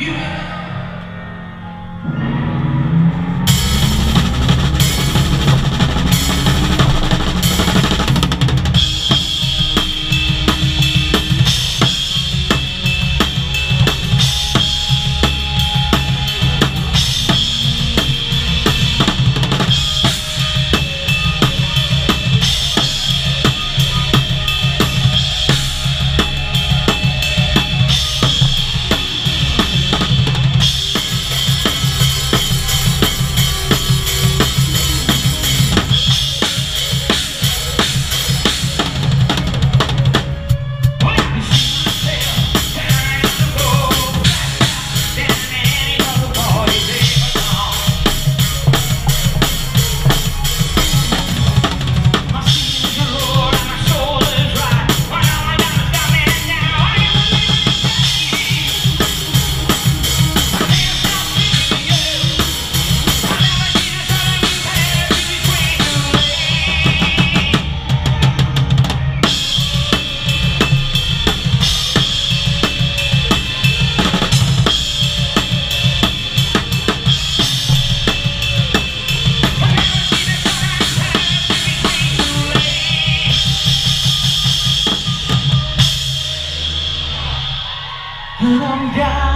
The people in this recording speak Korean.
You. 뭔가